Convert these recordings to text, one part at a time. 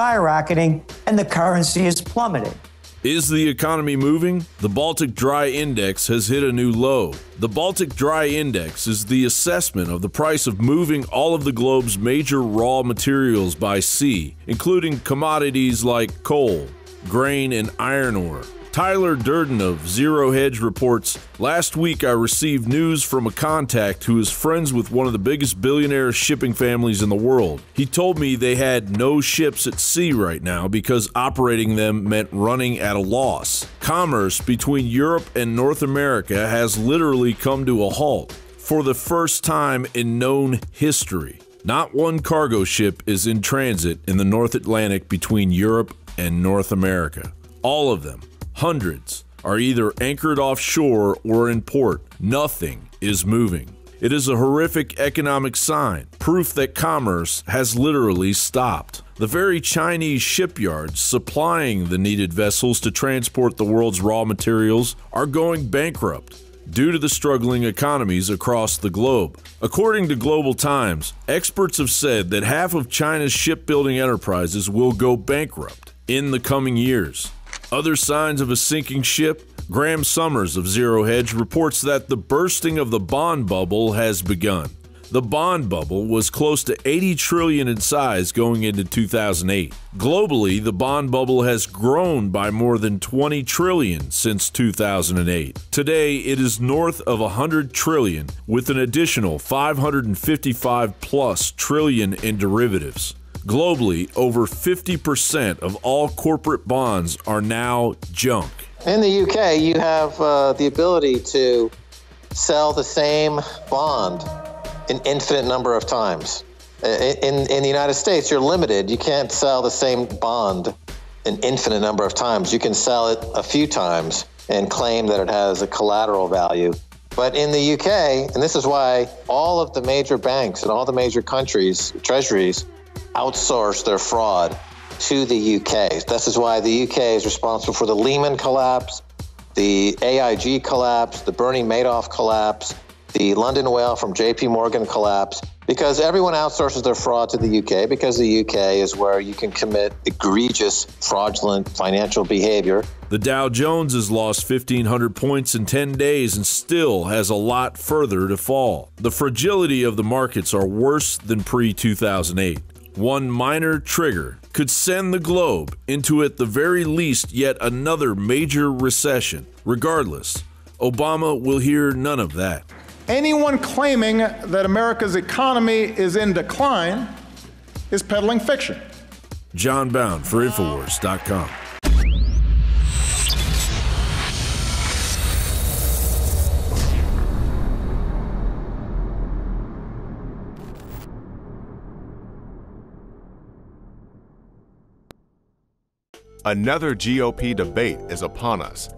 skyrocketing and the currency is plummeting. Is the economy moving? The Baltic Dry Index has hit a new low. The Baltic Dry Index is the assessment of the price of moving all of the globe's major raw materials by sea, including commodities like coal, grain, and iron ore. Tyler Durden of Zero Hedge reports Last week I received news from a contact who is friends with one of the biggest billionaire shipping families in the world. He told me they had no ships at sea right now because operating them meant running at a loss. Commerce between Europe and North America has literally come to a halt for the first time in known history. Not one cargo ship is in transit in the North Atlantic between Europe and North America. All of them Hundreds are either anchored offshore or in port. Nothing is moving. It is a horrific economic sign, proof that commerce has literally stopped. The very Chinese shipyards supplying the needed vessels to transport the world's raw materials are going bankrupt due to the struggling economies across the globe. According to Global Times, experts have said that half of China's shipbuilding enterprises will go bankrupt in the coming years. Other signs of a sinking ship? Graham Summers of Zero Hedge reports that the bursting of the bond bubble has begun. The bond bubble was close to 80 trillion in size going into 2008. Globally, the bond bubble has grown by more than 20 trillion since 2008. Today, it is north of 100 trillion with an additional 555 plus trillion in derivatives. Globally, over 50% of all corporate bonds are now junk. In the UK, you have uh, the ability to sell the same bond an infinite number of times. In, in the United States, you're limited. You can't sell the same bond an infinite number of times. You can sell it a few times and claim that it has a collateral value. But in the UK, and this is why all of the major banks and all the major countries, treasuries, outsource their fraud to the UK. This is why the UK is responsible for the Lehman collapse, the AIG collapse, the Bernie Madoff collapse, the London whale from JP Morgan collapse, because everyone outsources their fraud to the UK because the UK is where you can commit egregious fraudulent financial behavior. The Dow Jones has lost 1,500 points in 10 days and still has a lot further to fall. The fragility of the markets are worse than pre 2008. One minor trigger could send the globe into, at the very least, yet another major recession. Regardless, Obama will hear none of that. Anyone claiming that America's economy is in decline is peddling fiction. Jon Bowne for Infowars.com. Another GOP debate is upon us.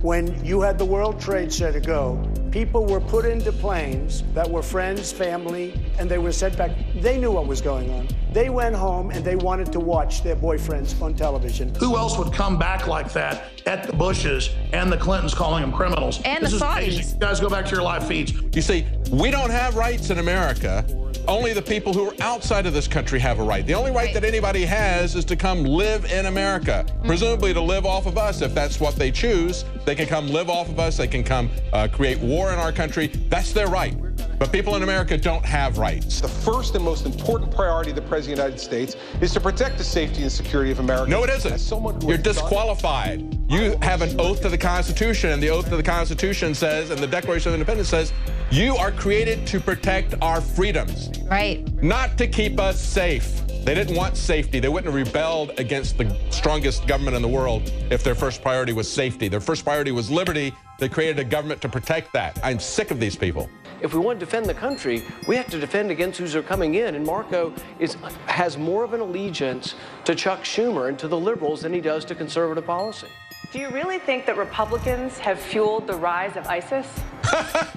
When you had the World Trade Center go, people were put into planes that were friends, family, and they were sent back. They knew what was going on. They went home and they wanted to watch their boyfriends on television. Who else would come back like that at the Bushes and the Clintons calling them criminals? And this the is Saudis. amazing. You guys, go back to your live feeds. You see, we don't have rights in America. Only the people who are outside of this country have a right. The only right, Right. that anybody has is to come live in America, presumably to live off of us if that's what they choose. They can come live off of us. They can come uh, create war in our country. That's their right. But people in America don't have rights. The first and most important priority of the President of the United States is to protect the safety and security of America. No, it isn't. As someone who You're disqualified. You have an oath to the Constitution, and the oath to the Constitution says, and the Declaration of Independence says, you are created to protect our freedoms, Right. not to keep us safe. They didn't want safety. They wouldn't have rebelled against the strongest government in the world if their first priority was safety. Their first priority was liberty. They created a government to protect that. I'm sick of these people. If we want to defend the country, we have to defend against who's are coming in. And Marco is has more of an allegiance to Chuck Schumer and to the liberals than he does to conservative policy. Do you really think that Republicans have fueled the rise of ISIS?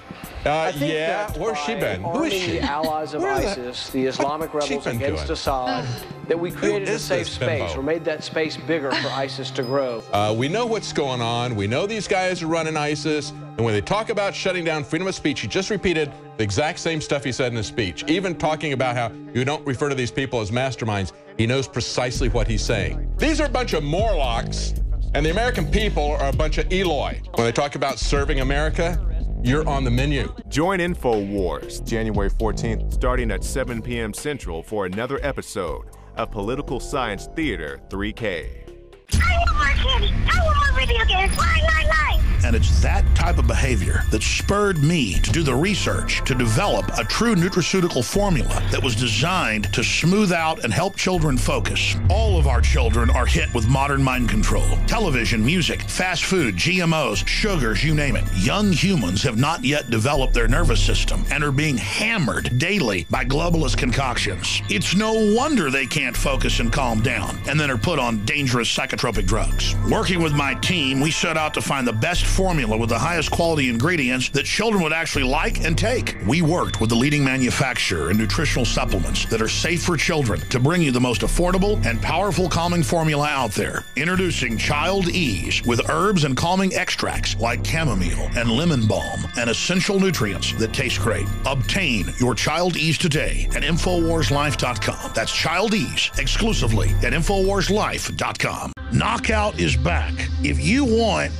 Uh, yeah, where's she been? Who is she? the allies of Where the- ISIS, the Islamic What's rebels against doing? Assad, that we created a safe space bimbo? or made that space bigger for ISIS to grow. Uh, we know what's going on. We know these guys are running ISIS. And when they talk about shutting down freedom of speech, he just repeated the exact same stuff he said in his speech. Even talking about how you don't refer to these people as masterminds, he knows precisely what he's saying. These are a bunch of Morlocks, and the American people are a bunch of Eloi. When they talk about serving America, you're on the menu. Join InfoWars January 14th, starting at 7 p.m. Central for another episode of Political Science Theater 3K. I want more candy. I want more video games. Lie, lie, lie. And it's that type of behavior that spurred me to do the research to develop a true nutraceutical formula that was designed to smooth out and help children focus. All of our children are hit with modern mind control. Television, music, fast food, GMOs, sugars, you name it. Young humans have not yet developed their nervous system and are being hammered daily by globalist concoctions. It's no wonder they can't focus and calm down and then are put on dangerous psychotropic drugs. Working with my team, we set out to find the best formula with the highest quality ingredients that children would actually like and take. We worked with the leading manufacturer in nutritional supplements that are safe for children to bring you the most affordable and powerful calming formula out there. Introducing Child Ease with herbs and calming extracts like chamomile and lemon balm and essential nutrients that taste great. Obtain your Child Ease today at InfoWarsLife.com. That's Child Ease exclusively at InfoWarsLife.com. Knockout is back. If you want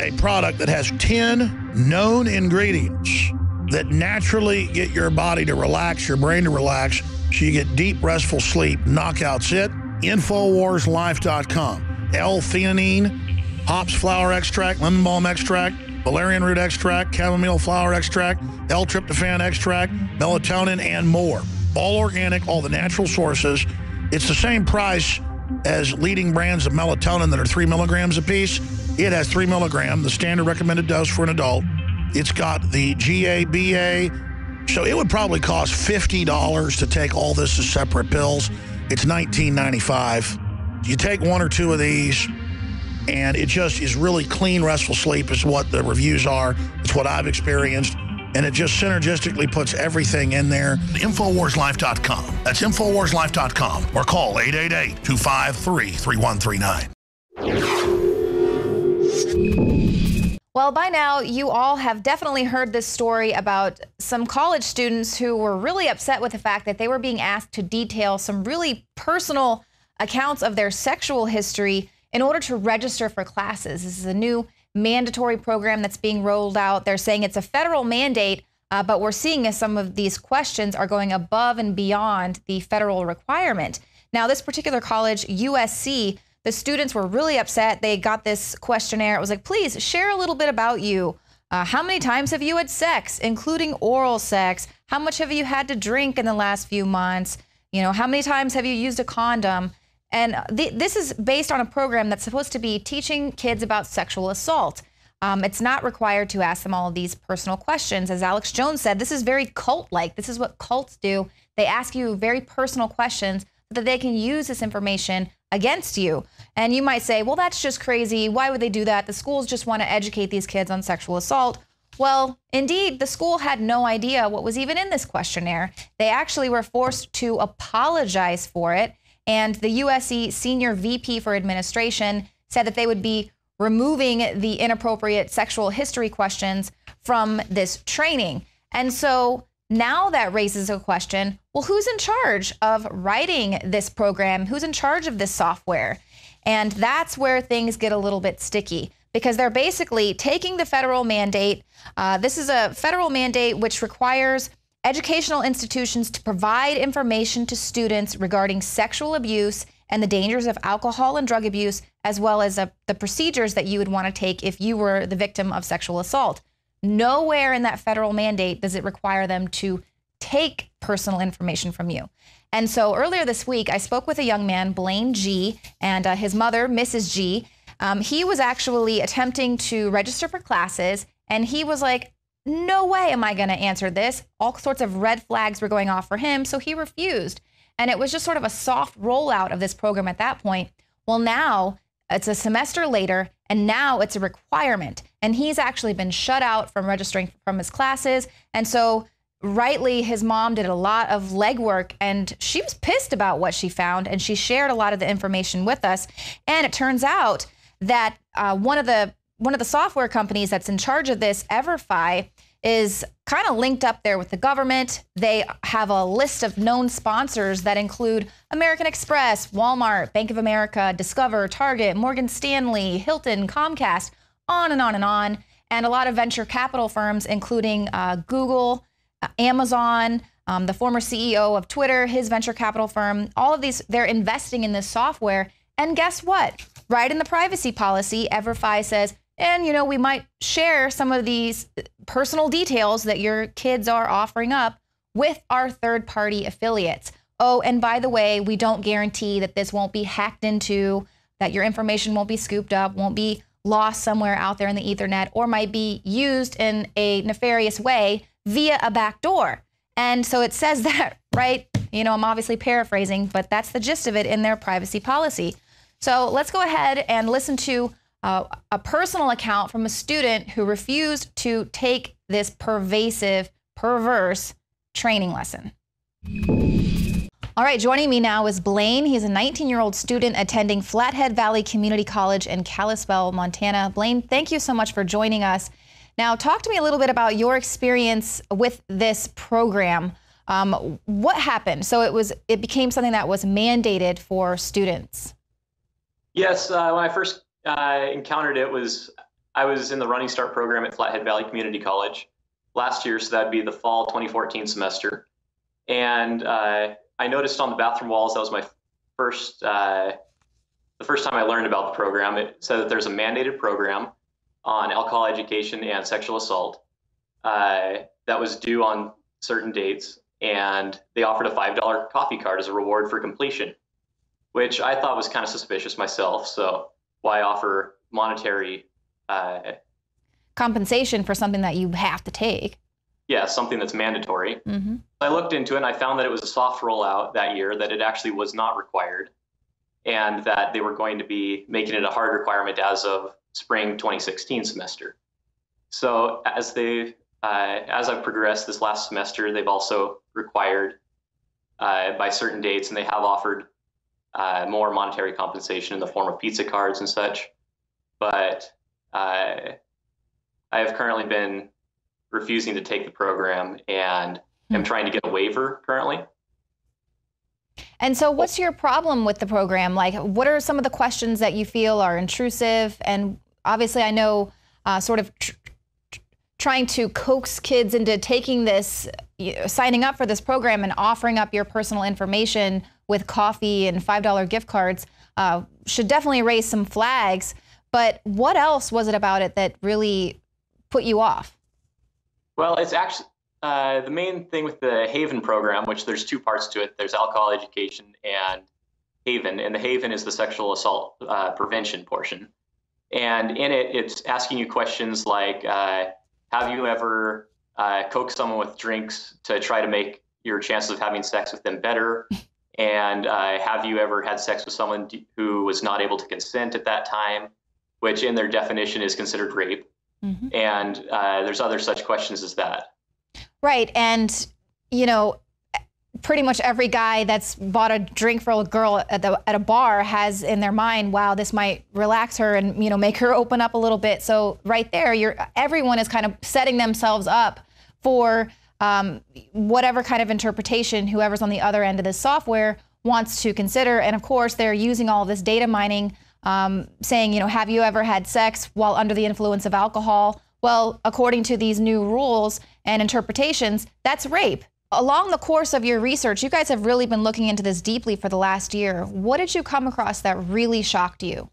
a product that has 10 known ingredients that naturally get your body to relax, your brain to relax, so you get deep, restful sleep. Knockout's it. InfoWarsLife.com. L-theanine, hops flower extract, lemon balm extract, valerian root extract, chamomile flower extract, L-tryptophan extract, melatonin, and more. All organic, all the natural sources. It's the same price as leading brands of melatonin that are three milligrams a piece. It has three milligram, the standard recommended dose for an adult. It's got the GABA. So it would probably cost $50 to take all this as separate pills. It's $19.95. You take one or two of these, and it just is really clean, restful sleep is what the reviews are. It's what I've experienced. And it just synergistically puts everything in there. Infowarslife.com. That's Infowarslife.com. Or call 888-253-3139. Well, by now, you all have definitely heard this story about some college students who were really upset with the fact that they were being asked to detail some really personal accounts of their sexual history in order to register for classes. This is a new mandatory program that's being rolled out. They're saying it's a federal mandate, uh, but we're seeing as some of these questions are going above and beyond the federal requirement. Now, this particular college, USC, the students were really upset. They got this questionnaire. It was like, please share a little bit about you. Uh, how many times have you had sex, including oral sex? How much have you had to drink in the last few months? You know, how many times have you used a condom? And th- this is based on a program that's supposed to be teaching kids about sexual assault. Um, it's not required to ask them all these personal questions. As Alex Jones said, this is very cult like. This is what cults do. They ask you very personal questions so that they can use this information against you. And you might say, well, that's just crazy. Why would they do that? The schools just want to educate these kids on sexual assault. Well, indeed, the school had no idea what was even in this questionnaire. They actually were forced to apologize for it. And the USC senior VP for administration said that they would be removing the inappropriate sexual history questions from this training. And so now that raises a question well, who's in charge of writing this program? Who's in charge of this software? And that's where things get a little bit sticky because they're basically taking the federal mandate. Uh, this is a federal mandate which requires educational institutions to provide information to students regarding sexual abuse and the dangers of alcohol and drug abuse, as well as uh, the procedures that you would want to take if you were the victim of sexual assault. Nowhere in that federal mandate does it require them to take personal information from you. And so earlier this week, I spoke with a young man, Blaine G, and uh, his mother, Mrs. G. Um, he was actually attempting to register for classes, and he was like, no way am I going to answer this. All sorts of red flags were going off for him, so he refused. And it was just sort of a soft rollout of this program at that point. Well, now it's a semester later, and now it's a requirement. And he's actually been shut out from registering from his classes. And so, rightly, his mom did a lot of legwork, and she was pissed about what she found. And she shared a lot of the information with us. And it turns out that uh, one of the one of the software companies that's in charge of this, Everfi, is kind of linked up there with the government. They have a list of known sponsors that include American Express, Walmart, Bank of America, Discover, Target, Morgan Stanley, Hilton, Comcast, on and on and on. And a lot of venture capital firms, including uh, Google, uh, Amazon, um, the former CEO of Twitter, his venture capital firm, all of these, they're investing in this software. And guess what? Right in the privacy policy, Everfi says and, you know, we might share some of these personal details that your kids are offering up with our third party affiliates. Oh, and by the way, we don't guarantee that this won't be hacked into, that your information won't be scooped up, won't be lost somewhere out there in the Ethernet, or might be used in a nefarious way via a back door. And so it says that, right? You know, I'm obviously paraphrasing, but that's the gist of it in their privacy policy. So let's go ahead and listen to uh, a personal account from a student who refused to take this pervasive, perverse training lesson. All right, joining me now is Blaine. He's a 19 year old student attending Flathead Valley Community College in Kalispell, Montana. Blaine, thank you so much for joining us. Now, talk to me a little bit about your experience with this program. Um, what happened? So it was it became something that was mandated for students. Yes, uh, when I first uh, encountered it was I was in the Running Start program at Flathead Valley Community College last year, so that'd be the fall 2014 semester. And uh, I noticed on the bathroom walls that was my first uh, the first time I learned about the program. It said that there's a mandated program on alcohol education and sexual assault uh, that was due on certain dates, and they offered a five dollar coffee card as a reward for completion, which I thought was kind of suspicious myself. So why offer monetary uh, compensation for something that you have to take? Yeah, something that's mandatory. Mm-hmm. I looked into it and I found that it was a soft rollout that year, that it actually was not required, and that they were going to be making it a hard requirement as of spring 2016 semester. So as they uh, as I've progressed this last semester, they've also required uh, by certain dates, and they have offered uh, more monetary compensation in the form of pizza cards and such. But uh, I have currently been refusing to take the program and hmm. am trying to get a waiver currently. And so, what's your problem with the program? Like, what are some of the questions that you feel are intrusive? And obviously, I know uh, sort of tr- tr- trying to coax kids into taking this, signing up for this program and offering up your personal information with coffee and $5 gift cards uh, should definitely raise some flags. But what else was it about it that really put you off? Well, it's actually uh, the main thing with the Haven program, which there's two parts to it. There's alcohol education and Haven, and the Haven is the sexual assault uh, prevention portion. And in it, it's asking you questions like, uh, have you ever uh, coaxed someone with drinks to try to make your chances of having sex with them better? And uh, have you ever had sex with someone who was not able to consent at that time, which in their definition is considered rape? Mm-hmm. And uh, there's other such questions as that. Right. And, you know, pretty much every guy that's bought a drink for a girl at, the, at a bar has in their mind, wow, this might relax her and, you know, make her open up a little bit. So right there, you're everyone is kind of setting themselves up for um, whatever kind of interpretation whoever's on the other end of this software wants to consider. And of course, they're using all this data mining, um, saying, you know, have you ever had sex while under the influence of alcohol? Well, according to these new rules and interpretations, that's rape. Along the course of your research, you guys have really been looking into this deeply for the last year. What did you come across that really shocked you?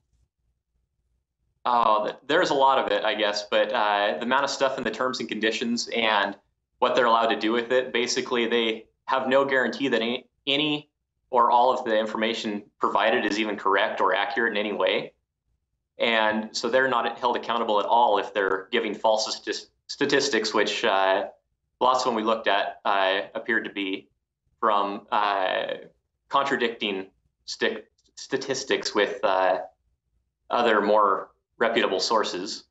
Oh, there's a lot of it, I guess, but uh, the amount of stuff in the terms and conditions and what they're allowed to do with it. Basically, they have no guarantee that any, any or all of the information provided is even correct or accurate in any way. And so they're not held accountable at all if they're giving false statistics, which uh, lots of them we looked at uh, appeared to be from uh, contradicting st- statistics with uh, other more reputable sources.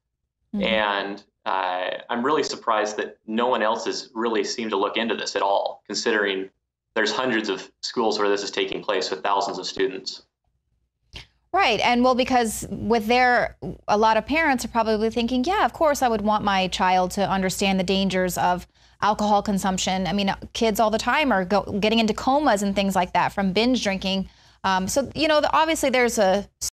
Mm-hmm. And uh, I'm really surprised that no one else has really seemed to look into this at all, considering there's hundreds of schools where this is taking place with thousands of students. Right. And well, because with their, a lot of parents are probably thinking, yeah, of course I would want my child to understand the dangers of alcohol consumption. I mean, kids all the time are go, getting into comas and things like that from binge drinking. Um, so, you know, obviously there's a